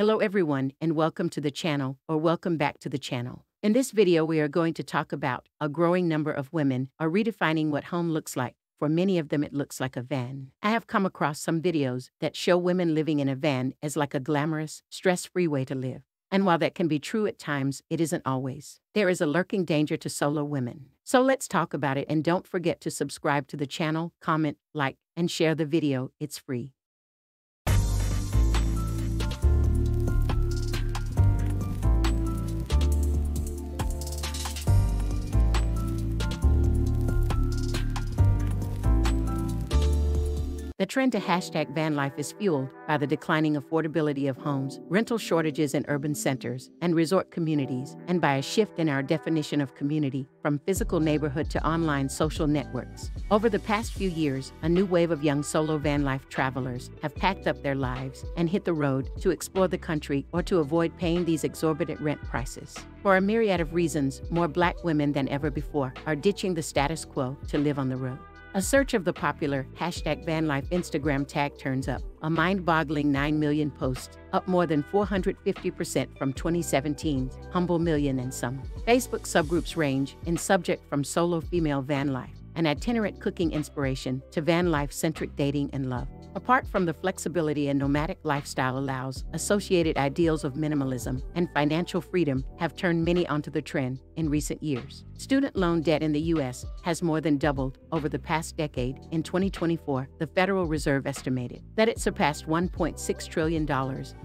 Hello everyone and welcome to the channel or welcome back to the channel. In this video we are going to talk about a growing number of women are redefining what home looks like. For many of them it looks like a van. I have come across some videos that show women living in a van as like a glamorous, stress-free way to live. And while that can be true at times, it isn't always. There is a lurking danger to solo women. So let's talk about it and don't forget to subscribe to the channel, comment, like, and share the video. It's free. The trend to hashtag van life is fueled by the declining affordability of homes, rental shortages in urban centers and resort communities, and by a shift in our definition of community from physical neighborhood to online social networks. Over the past few years, a new wave of young solo van life travelers have packed up their lives and hit the road to explore the country or to avoid paying these exorbitant rent prices. For a myriad of reasons, more black women than ever before are ditching the status quo to live on the road. A search of the popular hashtag vanlife Instagram tag turns up a mind boggling 9 million posts, up more than 450% from 2017's humble million and some. Facebook subgroups range in subject from solo female van life, an itinerant cooking inspiration, to van life centric dating and love. Apart from the flexibility a nomadic lifestyle allows, associated ideals of minimalism and financial freedom have turned many onto the trend in recent years. Student loan debt in the U.S. has more than doubled over the past decade. In 2024, the Federal Reserve estimated that it surpassed $1.6 trillion,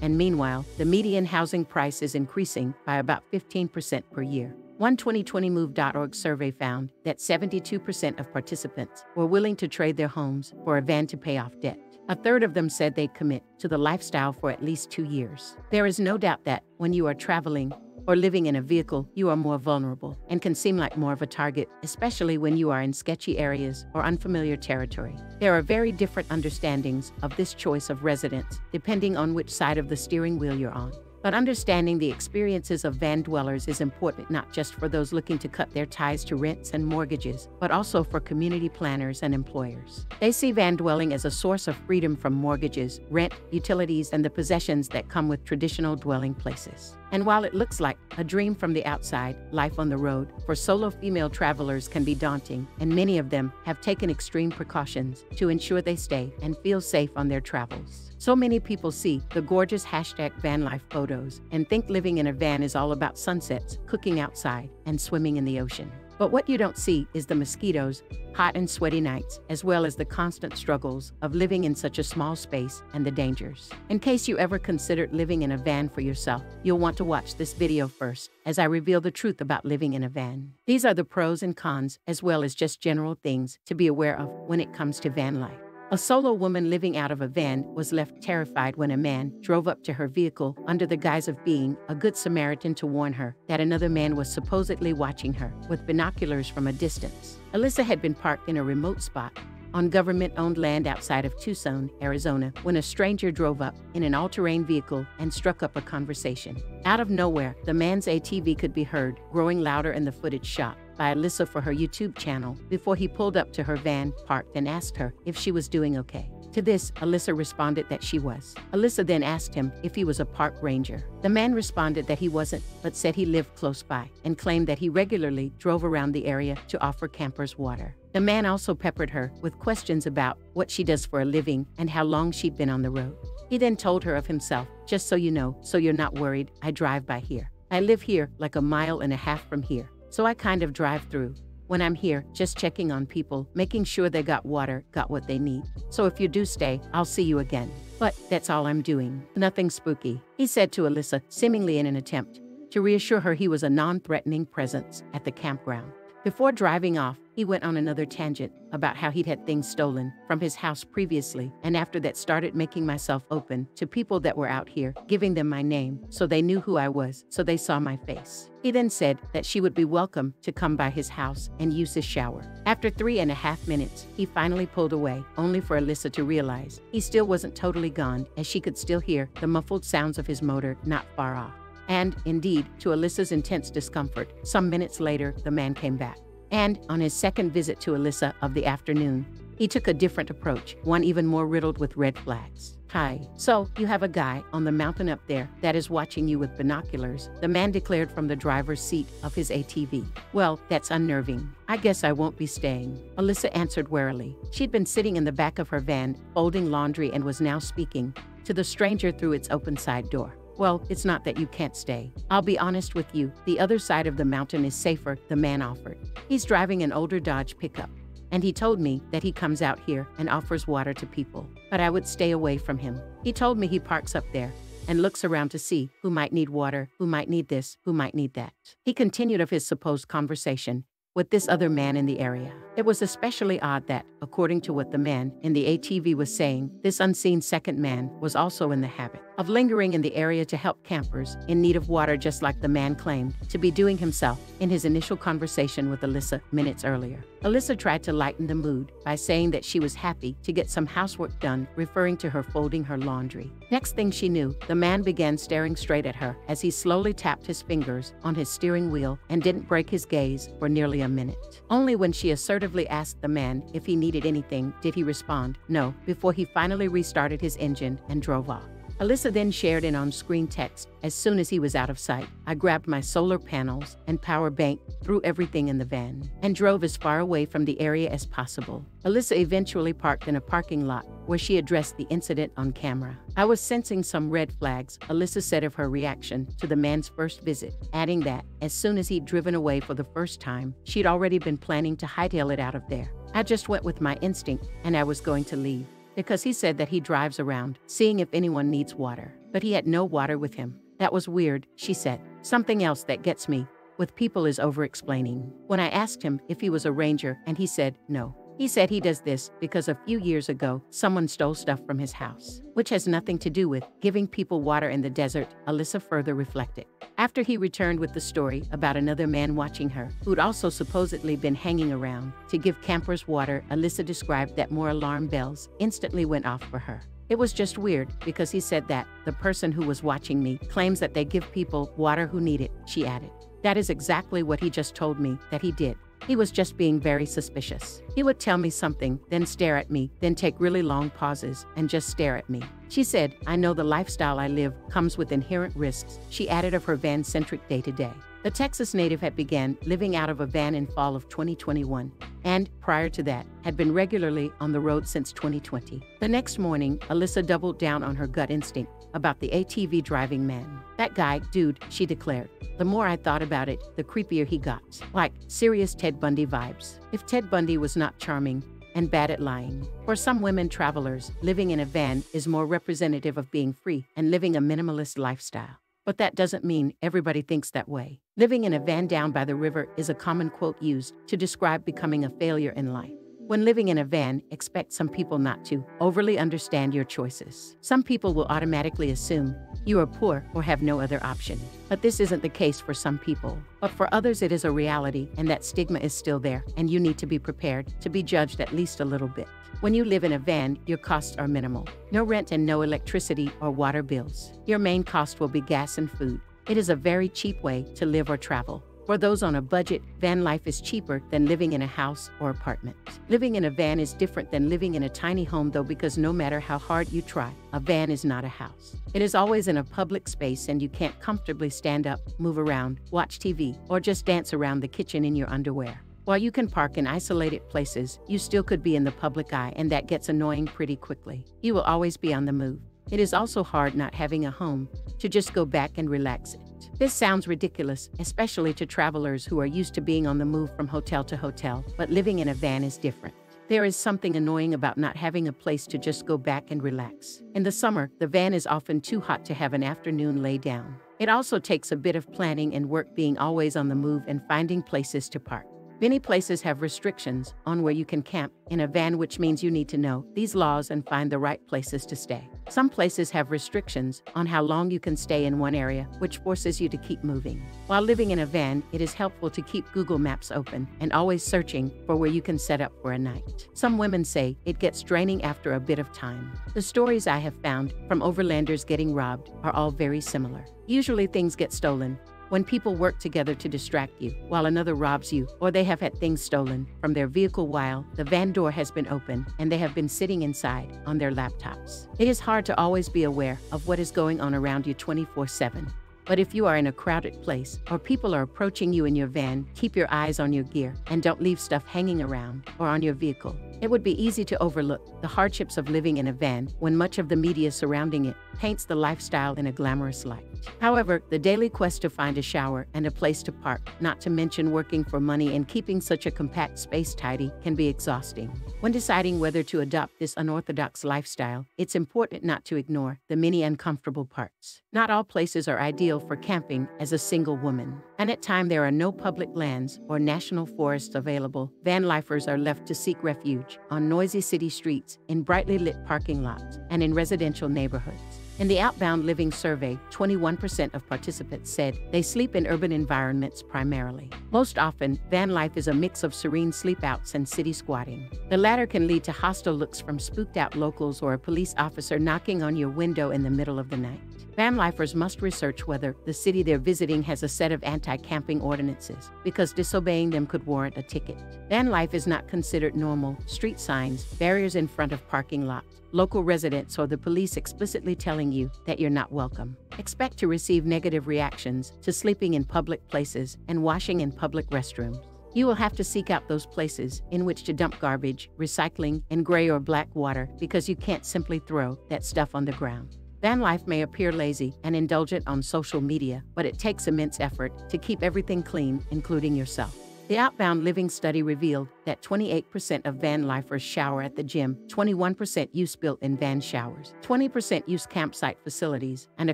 and meanwhile, the median housing price is increasing by about 15% per year. One 2020move.org survey found that 72% of participants were willing to trade their homes for a van to pay off debt. A third of them said they'd commit to the lifestyle for at least two years. There is no doubt that when you are traveling or living in a vehicle, you are more vulnerable and can seem like more of a target, especially when you are in sketchy areas or unfamiliar territory. There are very different understandings of this choice of residence depending on which side of the steering wheel you're on. But understanding the experiences of van dwellers is important not just for those looking to cut their ties to rents and mortgages, but also for community planners and employers. They see van dwelling as a source of freedom from mortgages, rent, utilities, and the possessions that come with traditional dwelling places. And while it looks like a dream from the outside, life on the road for solo female travelers can be daunting, and many of them have taken extreme precautions to ensure they stay and feel safe on their travels. So many people see the gorgeous hashtag van life photos and think living in a van is all about sunsets, cooking outside, and swimming in the ocean. But what you don't see is the mosquitoes, hot and sweaty nights, as well as the constant struggles of living in such a small space and the dangers. In case you ever considered living in a van for yourself, you'll want to watch this video first, as I reveal the truth about living in a van. These are the pros and cons, as well as just general things to be aware of when it comes to van life. A solo woman living out of a van was left terrified when a man drove up to her vehicle under the guise of being a good Samaritan to warn her that another man was supposedly watching her with binoculars from a distance. Alyssa had been parked in a remote spot on government owned land outside of Tucson, Arizona, when a stranger drove up in an all terrain vehicle and struck up a conversation. Out of nowhere, the man's ATV could be heard, growing louder in the footage shot by Alyssa for her YouTube channel before he pulled up to her van, parked, and asked her if she was doing okay. To this, Alyssa responded that she was. Alyssa then asked him if he was a park ranger. The man responded that he wasn't, but said he lived close by and claimed that he regularly drove around the area to offer campers water. The man also peppered her with questions about what she does for a living and how long she'd been on the road. He then told her of himself, just so you know, so you're not worried, I drive by here. I live here like a mile and a half from here. So I kind of drive through. When I'm here, just checking on people, making sure they got water, got what they need. So if you do stay, I'll see you again. But that's all I'm doing. Nothing spooky, he said to Alyssa, seemingly in an attempt to reassure her he was a non threatening presence at the campground. Before driving off, he went on another tangent about how he'd had things stolen from his house previously, and after that started making myself open to people that were out here, giving them my name so they knew who I was, so they saw my face. He then said that she would be welcome to come by his house and use his shower. After three and a half minutes, he finally pulled away, only for Alyssa to realize he still wasn't totally gone, as she could still hear the muffled sounds of his motor not far off. And, indeed, to Alyssa's intense discomfort, some minutes later, the man came back. And, on his second visit to Alyssa of the afternoon, he took a different approach, one even more riddled with red flags. Hi. So, you have a guy on the mountain up there that is watching you with binoculars, the man declared from the driver's seat of his ATV. Well, that's unnerving. I guess I won't be staying. Alyssa answered warily. She'd been sitting in the back of her van, folding laundry, and was now speaking to the stranger through its open side door. Well, it's not that you can't stay. I'll be honest with you, the other side of the mountain is safer, the man offered. He's driving an older Dodge pickup and he told me that he comes out here and offers water to people, but I would stay away from him. He told me he parks up there and looks around to see who might need water, who might need this, who might need that. He continued of his supposed conversation with this other man in the area. It was especially odd that, according to what the man in the ATV was saying, this unseen second man was also in the habit of lingering in the area to help campers in need of water, just like the man claimed to be doing himself in his initial conversation with Alyssa minutes earlier. Alyssa tried to lighten the mood by saying that she was happy to get some housework done, referring to her folding her laundry. Next thing she knew, the man began staring straight at her as he slowly tapped his fingers on his steering wheel and didn't break his gaze for nearly a minute. Only when she assertively asked the man if he needed anything did he respond, no, before he finally restarted his engine and drove off. Alyssa then shared an on screen text as soon as he was out of sight. I grabbed my solar panels and power bank, threw everything in the van, and drove as far away from the area as possible. Alyssa eventually parked in a parking lot where she addressed the incident on camera. I was sensing some red flags, Alyssa said of her reaction to the man's first visit, adding that as soon as he'd driven away for the first time, she'd already been planning to hightail it out of there. I just went with my instinct and I was going to leave because he said that he drives around, seeing if anyone needs water. But he had no water with him. That was weird, she said. Something else that gets me with people is over explaining. When I asked him if he was a ranger, and he said no. He said he does this because a few years ago, someone stole stuff from his house, which has nothing to do with giving people water in the desert, Alyssa further reflected. After he returned with the story about another man watching her, who'd also supposedly been hanging around to give campers water, Alyssa described that more alarm bells instantly went off for her. It was just weird because he said that the person who was watching me claims that they give people water who need it, she added. That is exactly what he just told me that he did. He was just being very suspicious. He would tell me something, then stare at me, then take really long pauses and just stare at me. She said, I know the lifestyle I live comes with inherent risks, she added of her van centric day to day. The Texas native had began living out of a van in fall of 2021 and, prior to that, had been regularly on the road since 2020. The next morning, Alyssa doubled down on her gut instinct about the ATV driving man. That guy, dude, she declared. The more I thought about it, the creepier he got. Like serious Ted Bundy vibes. If Ted Bundy was not charming, and bad at lying. For some women travelers, living in a van is more representative of being free and living a minimalist lifestyle. But that doesn't mean everybody thinks that way. Living in a van down by the river is a common quote used to describe becoming a failure in life. When living in a van, expect some people not to overly understand your choices. Some people will automatically assume you are poor or have no other option. But this isn't the case for some people. But for others, it is a reality, and that stigma is still there, and you need to be prepared to be judged at least a little bit. When you live in a van, your costs are minimal. No rent and no electricity or water bills. Your main cost will be gas and food. It is a very cheap way to live or travel. For those on a budget, van life is cheaper than living in a house or apartment. Living in a van is different than living in a tiny home, though, because no matter how hard you try, a van is not a house. It is always in a public space, and you can't comfortably stand up, move around, watch TV, or just dance around the kitchen in your underwear. While you can park in isolated places, you still could be in the public eye, and that gets annoying pretty quickly. You will always be on the move. It is also hard not having a home to just go back and relax this sounds ridiculous, especially to travelers who are used to being on the move from hotel to hotel, but living in a van is different. There is something annoying about not having a place to just go back and relax. In the summer, the van is often too hot to have an afternoon lay down. It also takes a bit of planning and work being always on the move and finding places to park. Many places have restrictions on where you can camp in a van, which means you need to know these laws and find the right places to stay. Some places have restrictions on how long you can stay in one area, which forces you to keep moving. While living in a van, it is helpful to keep Google Maps open and always searching for where you can set up for a night. Some women say it gets draining after a bit of time. The stories I have found from overlanders getting robbed are all very similar. Usually things get stolen, When people work together to distract you while another robs you, or they have had things stolen from their vehicle while the van door has been open and they have been sitting inside on their laptops. It is hard to always be aware of what is going on around you 24 7. But if you are in a crowded place or people are approaching you in your van, keep your eyes on your gear and don't leave stuff hanging around or on your vehicle. It would be easy to overlook the hardships of living in a van when much of the media surrounding it paints the lifestyle in a glamorous light. However, the daily quest to find a shower and a place to park, not to mention working for money and keeping such a compact space tidy, can be exhausting. When deciding whether to adopt this unorthodox lifestyle, it's important not to ignore the many uncomfortable parts. Not all places are ideal for camping as a single woman, and at time there are no public lands or national forests available. Van lifers are left to seek refuge on noisy city streets, in brightly lit parking lots, and in residential neighborhoods. In the Outbound Living Survey, 21% of participants said they sleep in urban environments primarily. Most often, van life is a mix of serene sleepouts and city squatting. The latter can lead to hostile looks from spooked out locals or a police officer knocking on your window in the middle of the night. Van lifers must research whether the city they're visiting has a set of anti camping ordinances, because disobeying them could warrant a ticket. Van life is not considered normal. Street signs, barriers in front of parking lots, local residents, or the police explicitly telling you that you're not welcome. Expect to receive negative reactions to sleeping in public places and washing in public restrooms. You will have to seek out those places in which to dump garbage, recycling, and gray or black water because you can't simply throw that stuff on the ground. Van life may appear lazy and indulgent on social media, but it takes immense effort to keep everything clean, including yourself. The Outbound Living study revealed that 28% of van lifers shower at the gym, 21% use built in van showers, 20% use campsite facilities, and a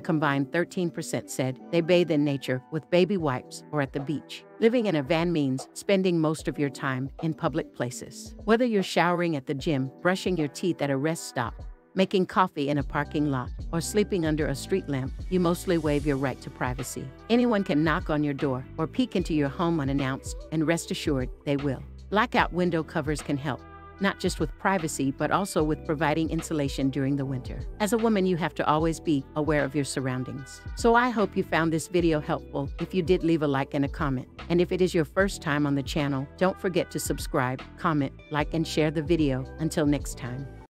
combined 13% said they bathe in nature with baby wipes or at the beach. Living in a van means spending most of your time in public places. Whether you're showering at the gym, brushing your teeth at a rest stop, making coffee in a parking lot, or sleeping under a street lamp, you mostly waive your right to privacy. Anyone can knock on your door or peek into your home unannounced, and rest assured they will. Blackout window covers can help, not just with privacy, but also with providing insulation during the winter. As a woman, you have to always be aware of your surroundings. So I hope you found this video helpful. If you did, leave a like and a comment. And if it is your first time on the channel, don't forget to subscribe, comment, like, and share the video. Until next time.